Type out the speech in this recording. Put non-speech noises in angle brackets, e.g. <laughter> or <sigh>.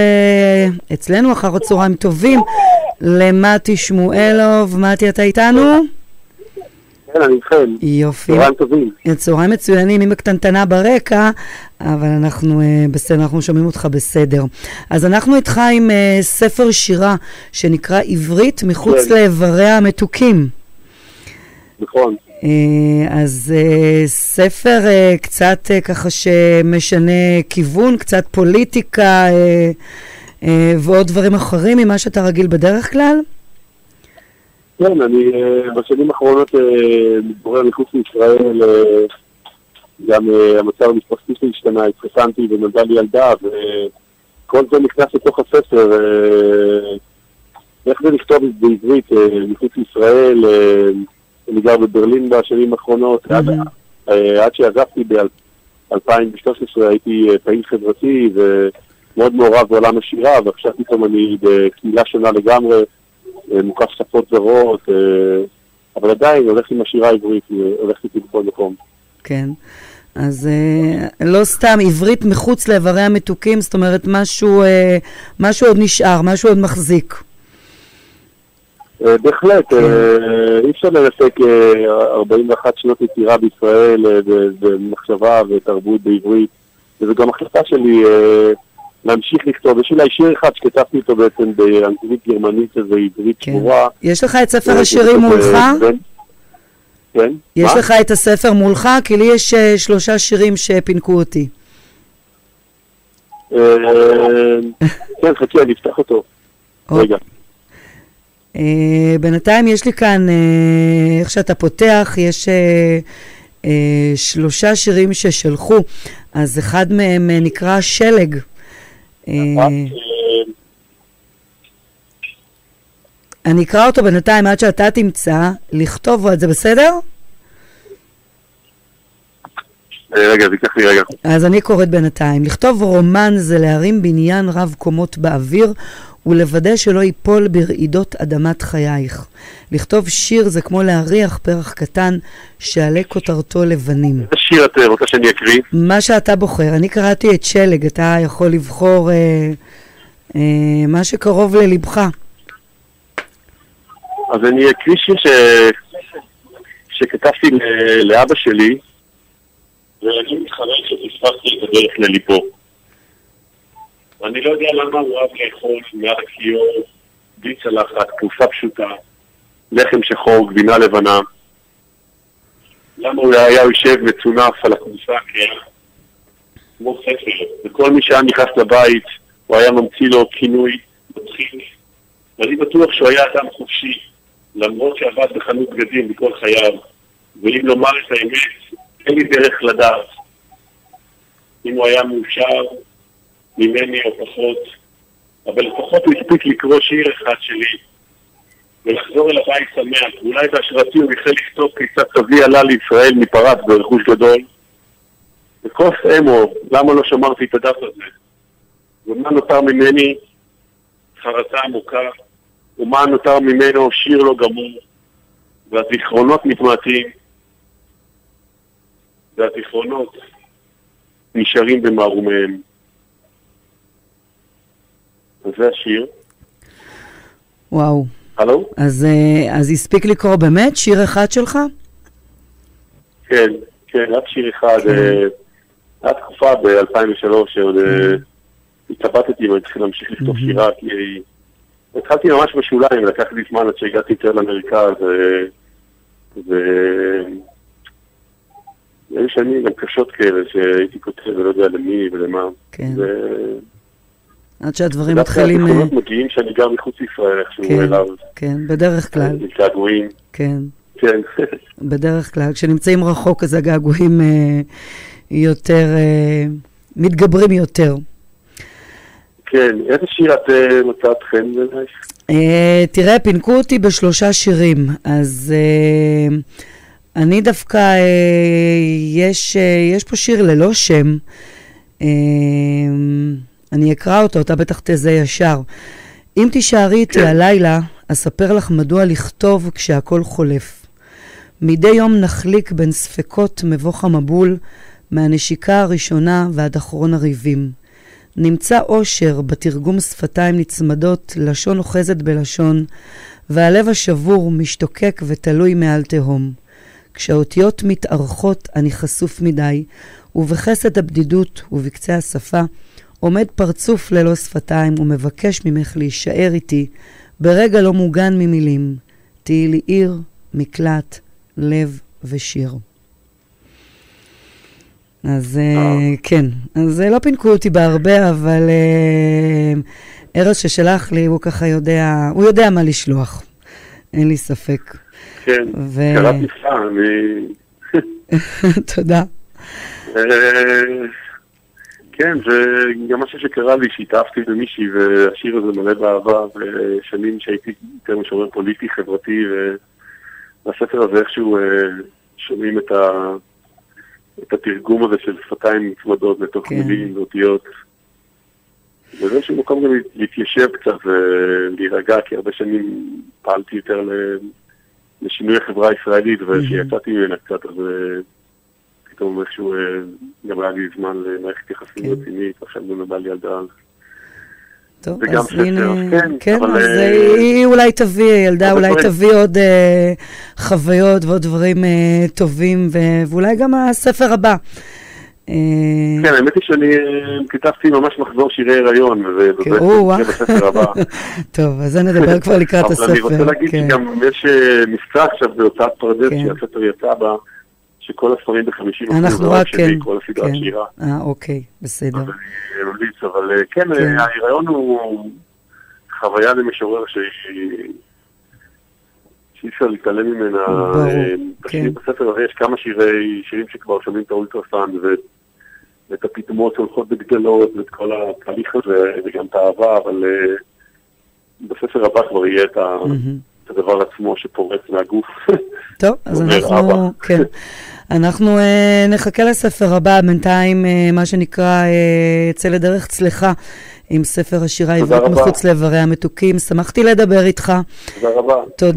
אה, אצלנו אחר הצהריים טובים למתי שמואלוב. מתי, אתה איתנו? כן, אני איתכם. יופי. צהריים טובים. צהריים מצוינים, עם הקטנטנה ברקע, אבל אנחנו אה, בסדר, אנחנו שומעים אותך בסדר. אז אנחנו איתך עם אה, ספר שירה שנקרא עברית מחוץ כן. לאיבריה המתוקים. נכון. אה, אז אה, ספר אה, קצת ככה שמשנה כיוון, קצת פוליטיקה ועוד דברים אחרים ממה שאתה רגיל בדרך כלל? כן, אני בשנים האחרונות מתגורר מחוץ לישראל, גם המצב המשפחתי שלי השתנה, התחסנתי ונולדה לי ילדה, וכל זה נכנס לתוך הספר. איך זה לכתוב בעברית מחוץ לישראל, אני גר בברלין בשנים האחרונות, עד, אה, עד שעזבתי ב-2013 הייתי אה, פעיל חברתי ומאוד מעורב בעולם השירה, ועכשיו פתאום אני בקהילה שונה לגמרי. אה, מוקף שפות זרות, אבל עדיין הולך עם השירה העברית, הולך איתי בכל מקום. כן. אז אה, לא סתם עברית מחוץ לאיברי המתוקים, זאת אומרת משהו, אה, משהו עוד נשאר, משהו עוד מחזיק. אה, בהחלט, אה, אי אפשר אה, 41 שנות יצירה בישראל אה, במחשבה ותרבות בעברית, וזו גם החלטה שלי אה, להמשיך לכתוב. יש אולי שיר אחד שכתבתי אותו בעצם באנגלית גרמנית, שזה עברית כן. שבורה. יש לך את ספר אה, השירים אה, מולך? בין- כן? יש? לך את הספר מולך? כי לי יש אה, שלושה שירים שפינקו אותי. אה, כן, חכי, אני אפתח אותו. אוקיי. רגע. אה, בינתיים יש לי כאן, אה, איך שאתה פותח, יש אה, שלושה שירים ששלחו, אז אחד מהם נקרא שלג. אה, אני אקרא אותו בינתיים עד שאתה תמצא, לכתוב זה בסדר? אה, רגע, זה ייקח לי רגע. אז אני קוראת בינתיים. לכתוב רומן זה להרים בניין רב קומות באוויר ולוודא שלא ייפול ברעידות אדמת חייך. לכתוב שיר זה כמו להריח פרח קטן שעלי כותרתו לבנים. איזה שיר את אה, רוצה שאני אקריא? מה שאתה בוחר, אני קראתי את שלג, אתה יכול לבחור אה, אה, מה שקרוב ללבך. אז אני אקריא שיר ש... שכתבתי ל... לאבא שלי, ואני מתחרט שפספסתי את הדרך לליבו. אני לא יודע למה הוא אוהב לאכול מעל הכיור, בלי צלחת, כרוסה פשוטה, לחם שחור, גבינה לבנה. למה הוא היה יושב מצונף על הכורסה הקריאה, כמו ספר, וכל מי שהיה נכנס לבית, הוא היה ממציא לו כינוי מצחיק. ואני בטוח שהוא היה אדם חופשי, למרות שעבד בחנות בגדים בכל חייו, ואם לומר את האמת, אין לי דרך לדעת אם הוא היה מאושר ממני או פחות, אבל לפחות הוא הספיק לקרוא שיר אחד שלי ולחזור אל הבית שמח, ואולי בהשראתי הוא החל לכתוב כיצד סבי עלה לישראל מפרס ברכוש גדול. וכוס אמו, למה לא שמרתי את הדף הזה? ומה נותר ממני? חרטה עמוקה, ומה נותר ממנו? שיר לא גמור, והזיכרונות מתמעטים, והזיכרונות נשארים במערומיהם. אז זה השיר. וואו. הלו? אז, אה, אז הספיק לקרוא באמת שיר אחד שלך? כן, כן, רק שיר אחד. אה, הייתה תקופה ב-2003 שעוד אה, התלבטתי אם אני צריך להמשיך לכתוב שירה, כי התחלתי ממש בשוליים, לקח לי זמן עד שהגעתי יותר למרכז, שנים גם קשות כאלה שהייתי כותב ולא יודע למי ולמה. כן. ו... עד שהדברים דווקא מתחילים... אה, הזיכרונות מגיעים שאני גר מחוץ לישראל איכשהו כן, אליו. כן, בדרך כלל, געגועים. כן. כן. <laughs> בדרך כלל, כשנמצאים רחוק אז הגעגועים אה, יותר, אה, מתגברים יותר. כן, איזה שיר את אה, מצאת חן בעינייך? אה, תראה, פינקו אותי בשלושה שירים, אז אה, אני דווקא, אה, יש, אה, יש פה שיר ללא שם, אה, אני אקרא אותו, אתה בטח תזה ישר. אם תישארי איתי כן. הלילה, אספר לך מדוע לכתוב כשהכל חולף. מדי יום נחליק בין ספקות מבוך המבול, מהנשיקה הראשונה ועד אחרון הריבים. נמצא אושר בתרגום שפתיים נצמדות, לשון אוחזת בלשון, והלב השבור משתוקק ותלוי מעל תהום. כשהאותיות מתארכות אני חשוף מדי, ובחסד הבדידות ובקצה השפה עומד פרצוף ללא שפתיים ומבקש ממך להישאר איתי ברגע לא מוגן ממילים. תהיי לי עיר, מקלט, לב ושיר. אז uh, כן, אז uh, לא פינקו אותי בהרבה, אבל uh, ארז ששלח לי, הוא ככה יודע, הוא יודע מה לשלוח, אין לי ספק. כן, ו... קראתי לך, אני... <laughs> תודה. כן, זה גם משהו שקרה לי, שהתאהבתי במישהי, והשיר הזה מלא באהבה, ושנים שהייתי יותר משורר פוליטי, חברתי, והספר הזה איכשהו שומעים את ה... את התרגום הזה של שפתיים נצמדות לתוך כן. מילים ואותיות. ובאיזשהו מקום גם להתיישב קצת ולהירגע, כי הרבה שנים פעלתי יותר לשינוי החברה הישראלית, וכשיצאתי ממנה קצת, אז אה, פתאום איכשהו אה, גם היה לי זמן למערכת יחסים כן. רצינית, ועכשיו גם לי ילדה. טוב, אז הנה, כן, כן אז uh, היא אולי תביא, ילדה אולי דברים. תביא עוד uh, חוויות ועוד דברים uh, טובים, ו- ואולי גם הספר הבא. כן, האמת היא שאני כתבתי ממש מחזור שירי הריון, וזה בספר הבא. <laughs> טוב, אז נדבר כבר <laughs> לקראת הספר. אבל אני רוצה להגיד כן. שגם יש מבצע עכשיו בהוצאת פרדס, כן. שהספר יצא בה. שכל הספרים ב-50 אחוז, אנחנו רק, כן, כל הסדרה כן. שירה. אה, אוקיי, בסדר. אז אני ממליץ, אבל אה, כן, כן. ההיריון הוא חוויה למשורר שהיא... שאי אפשר להתעלם ממנה. ברור, אה, כן. בספר הזה יש כמה שירי, שירים שכבר שומעים את האולטרסאונד, ואת הפטמות שהולכות וגדלות, ואת כל התהליך הזה, וגם את האהבה, אבל אה, בספר הבא כבר יהיה את ה... את הדבר עצמו שפורץ מהגוף. <laughs> טוב, אז אנחנו, כן. אנחנו אה, נחכה לספר הבא, בינתיים, אה, מה שנקרא, אה, צאי לדרך צלחה עם ספר השירה העברית מחוץ לאיברי המתוקים. שמחתי לדבר איתך. תודה רבה. תודה.